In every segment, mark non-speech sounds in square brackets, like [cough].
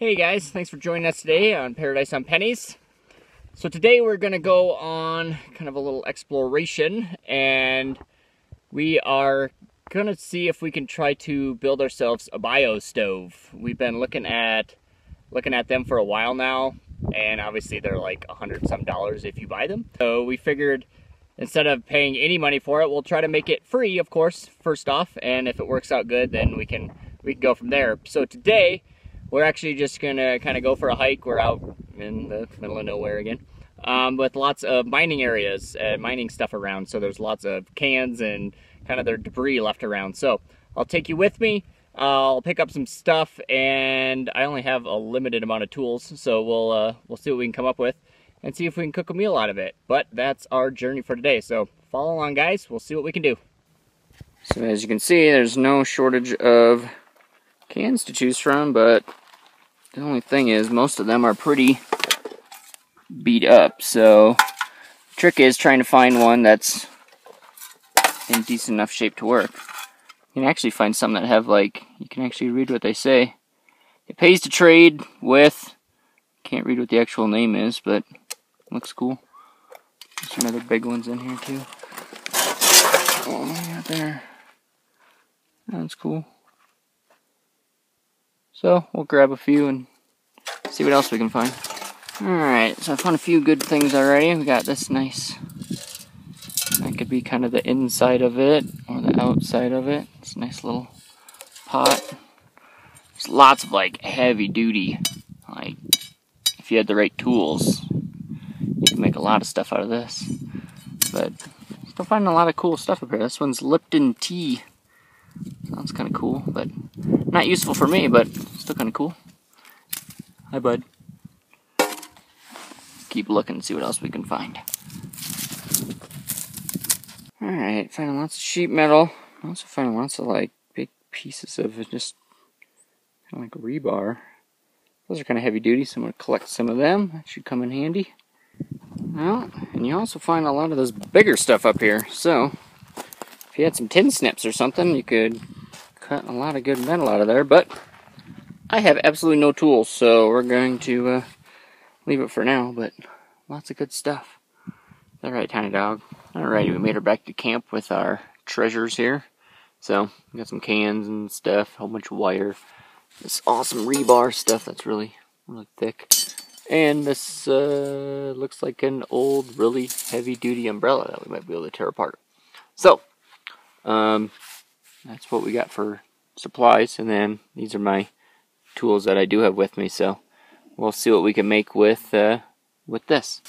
Hey guys, thanks for joining us today on Paradise on Pennies. So today we're going to go on kind of a little exploration and we are going to see if we can try to build ourselves a bio stove. We've been looking at looking at them for a while now and obviously they're like a hundred some dollars if you buy them. So we figured instead of paying any money for it, we'll try to make it free, of course, first off, and if it works out good, then we can we can go from there. So today we're actually just gonna kind of go for a hike. We're out in the middle of nowhere again, um, with lots of mining areas and mining stuff around. So there's lots of cans and kind of their debris left around. So I'll take you with me. I'll pick up some stuff, and I only have a limited amount of tools, so we'll uh, we'll see what we can come up with and see if we can cook a meal out of it. But that's our journey for today. So follow along, guys. We'll see what we can do. So as you can see, there's no shortage of cans to choose from, but the only thing is most of them are pretty beat up. So the trick is trying to find one that's in decent enough shape to work. You can actually find some that have like, you can actually read what they say. It pays to trade with, can't read what the actual name is, but looks cool. There's some other big ones in here too. Oh, yeah, there. That's cool. So we'll grab a few and see what else we can find. Alright, so I found a few good things already. We got this nice, that could be kind of the inside of it or the outside of it. It's a nice little pot. There's lots of like heavy duty, like if you had the right tools, you can make a lot of stuff out of this. But still finding a lot of cool stuff up here. This one's Lipton tea. Sounds kind of cool, but not useful for me, but still kind of cool. Hi, bud. Keep looking, see what else we can find. Alright, finding lots of sheet metal. Also finding lots of like big pieces of just kind of like rebar. Those are kind of heavy duty, so I'm going to collect some of them. That should come in handy. Well, and you also find a lot of this bigger stuff up here. So, if you had some tin snips or something, you could cut a lot of good metal out of there. But I have absolutely no tools, so we're going to uh, leave it for now. But lots of good stuff. All right, tiny dog. Alrighty, we made her back to camp with our treasures here. So, we got some cans and stuff, a whole bunch of wire, this awesome rebar stuff that's really, really thick. And this uh, looks like an old, really heavy-duty umbrella that we might be able to tear apart. So, um, that's what we got for supplies. And then these are my tools that I do have with me. So, we'll see what we can make with uh, with this.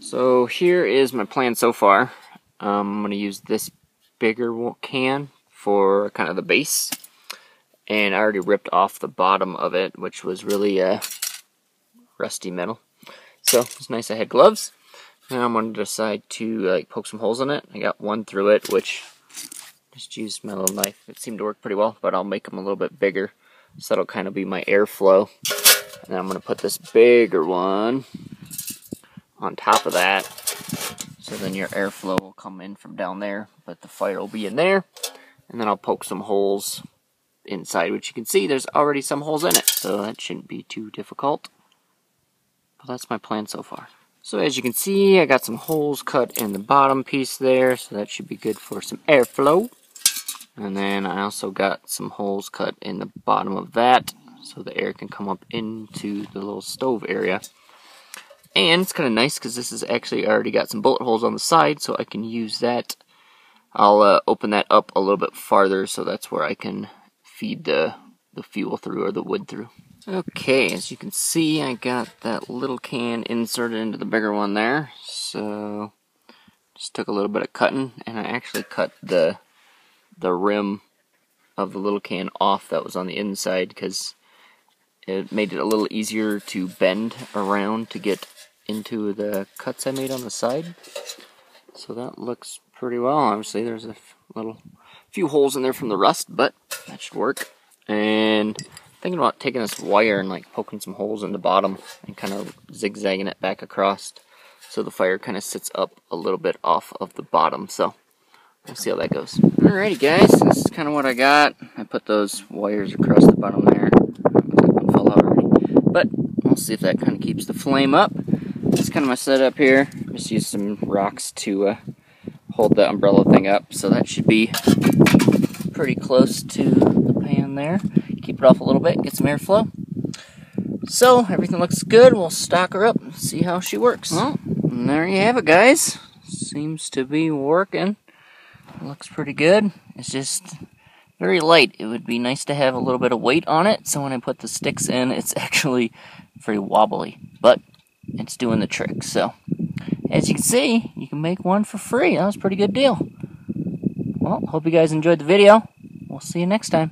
So here is my plan so far. Um, I'm going to use this bigger can for kind of the base. And I already ripped off the bottom of it, which was really uh, rusty metal. So it's nice I had gloves. Now I'm going to decide to like poke some holes in it. I got one through it, which just used my little knife. It seemed to work pretty well, but I'll make them a little bit bigger. So that'll kind of be my airflow. And I'm going to put this bigger one on top of that. So then your airflow will come in from down there, but the fire will be in there. And then I'll poke some holes inside, which you can see there's already some holes in it, so that shouldn't be too difficult. But that's my plan so far. So as you can see, I got some holes cut in the bottom piece there, so that should be good for some airflow. And then I also got some holes cut in the bottom of that, so the air can come up into the little stove area. And it's kind of nice because this has actually already got some bullet holes on the side, so I can use that. I'll uh, open that up a little bit farther, so that's where I can feed the, the fuel through or the wood through. Okay, as you can see, I got that little can inserted into the bigger one there. So, just took a little bit of cutting, and I actually cut the the rim of the little can off that was on the inside because it made it a little easier to bend around to get into the cuts I made on the side. So that looks pretty well. Obviously, there's a little few holes in there from the rust, but that should work. And thinking about taking this wire and like poking some holes in the bottom and kind of zigzagging it back across so the fire kind of sits up a little bit off of the bottom. So we'll see how that goes. Alrighty guys, this is kind of what I got. I put those wires across the bottom there. But I'll see if that kind of keeps the flame up. That's kind of my setup here. Just use some rocks to uh, hold the umbrella thing up. So that should be pretty close to the pan there. Keep it off a little bit, get some airflow. So everything looks good. We'll stock her up and see how she works. Well, there you have it, guys. Seems to be working. Looks pretty good. It's just very light. It would be nice to have a little bit of weight on it, so when I put the sticks in, it's [laughs] actually very wobbly. But it's doing the trick. So, as you can see, you can make one for free. That was a pretty good deal. Well, hope you guys enjoyed the video. We'll see you next time.